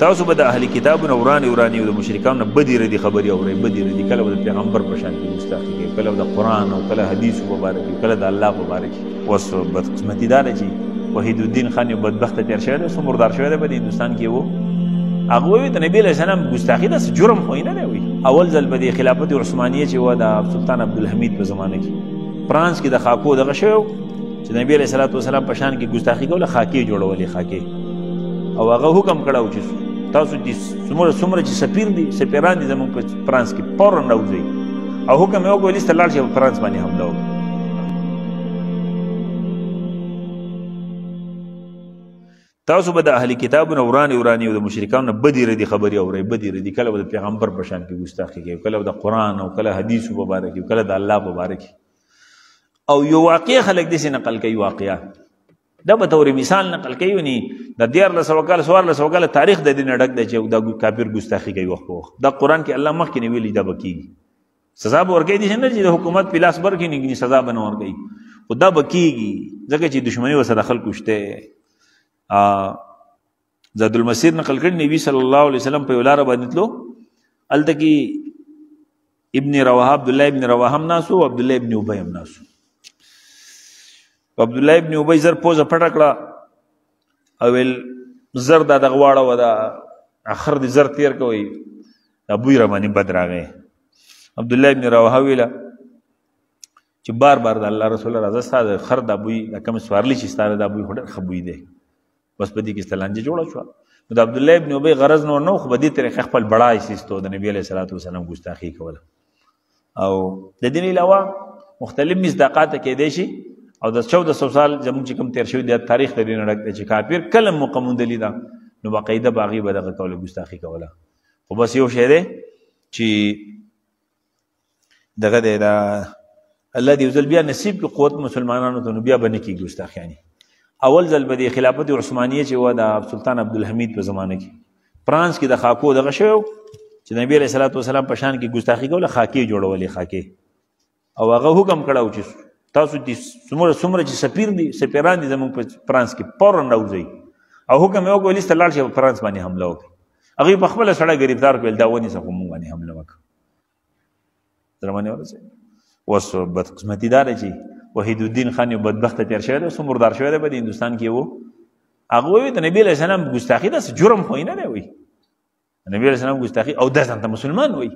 تاسو به د اهل کتابونو ورانې ورانې او د مشرکانو نه بدې ردې خبرې اورئ بدې ردې کله به د پیغمبر په شان کې ګستاخي کوي کله به د قرآن او کله حدیثو په باره کې کله د الله په باره کې اوس بدقسمتي دا ده چې وحید الدین خان یو بدبخته تېر شوی دی اوس مردار شوی دی په هندوستان کې و هغه وایي د نبي علیه السلام ګستاخي داسې جرم خو نه دی وایي اول ځل به د خلافت عثمانیه چې و د سلطان عبدالحمید په زمانه کې فرانس کې د خاکو دغه شوی چې نبی علیه الصلاۃ والسلام په شان کې ګستاخی کوله خاکې جوړولې خاکې او هغه حکم کړو چې تاسو چې څومره څومره چې سفیر دي سفیران دي زموږ په فرانس کې فورا راوځي او حکم یې وکړ لیست لاړ شي په فرانس باندې حمله وکړي تاسو به د اهل کتابونو وران وران او د مشرکانو نه بدی ردی خبري او ری بدی ردی کله د پیغمبر په شان کې ګستاخی کوي کله د قران او کله حدیث مبارک کله د الله مبارک او یو واقعي خلک دې نقل کوي واقعیا دا به تورې مثال نقل کوي ونی د دیر له سو کال سوار له سو کال تاریخ د دې نډک دی چې دا کافر ګستاخی کوي وخت وخت دا قران کې الله مخکې ویلي دا بکی سزا به ورکړي دي نه چې د حکومت په لاس برکې نه سزا به نه ورکړي خو دا بکیږي ځکه چې دشمنی وسره خلکو شته زاد المسیر نقل کړي نبی صلی الله علیه وسلم په ولاره باندې تلو الته کې ابن رواه عبد الله ابن رواه هم ناسو عبد الله ابن ابي هم ناسو عبد الله ابن ابي زر پوزه پټ کړه او ول زر د غواړه ودا اخر دي زر تیر کوي ابو رمانی بد راغی عبد الله ابن رواه ویلا چې بار بار د الله رسول راځه ساده خر د ابوي د کم سوارلی چې ستاره د ابوي هډر خبوي دی بس په دې کې ستلانجه جوړه شوه نو د عبدالله ابن ابي غرض نور نو خو به دې طریقه خپل بړای سیستو د نبی علیه الصلاۃ والسلام ګستاخی کوله او د دې علاوه مختلف مصداقات کې دي شي او د 1400 سال زموږ چې کوم تیر شوی د تاریخ ته دین ډک چې کافر کلم مقمون دلی دا نو باقاعده باغی به دغه کوله ګستاخی کوله خو بس یو شی دی چې دغه دی دا الله دې یو ځل بیا نصیب کړي قوت مسلمانانو ته نو بیا به نه کېږي ګستاخیانې اول ځل به د خلافت عثمانیه چې وه د سلطان عبدالحمید په زمانه کې فرانس کې د خاکو دغه شوی چې نبی علیه صلات وسلام په شان کې ګستاخي کوله خاکې جوړولې خاکې او هغه حکم کړی و چې تاسو دې څومره څومره چې سفیر دي سفیران دي زموږ په فرانس کې فورا راوځئ او حکم یې وکړو لیسته لاړ شي په فرانس باندې حمله وکړي هغوی په خپله سړی ګرفتار کړل دا ونیسه خو موږ باندې حمله وکړه درمنه ورسې اوس بدقسمتي دا ده چې وحید الدین خان یو بدبخت تیر شوی دی اوس مردار شوی دی په هندوستان کې وو هغه وویل د نبی علیه السلام ګستاخي داسې جرم خو یې نه دی وایي نبی علیه السلام ګستاخي او داسې ته مسلمان وایي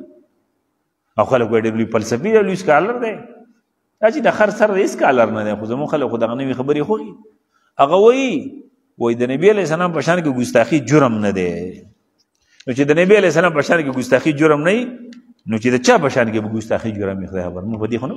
او خلک وایي ډېر لوی فلسفي دی لوی سکالر دی دا چې د خر سر د هېڅ کالر نه دی خو زموږ خلک خو دغه نوې خبرې خوښي هغه وایي وایي د نبي علیه السلام په شان کې ګستاخي جرم نه دی نو چې د نبی علیه السلام په شان کې ګستاخي جرم نه نو چې د چا په شان کې به ګستاخي جرم وي خدای خبر موږ په دې خو نه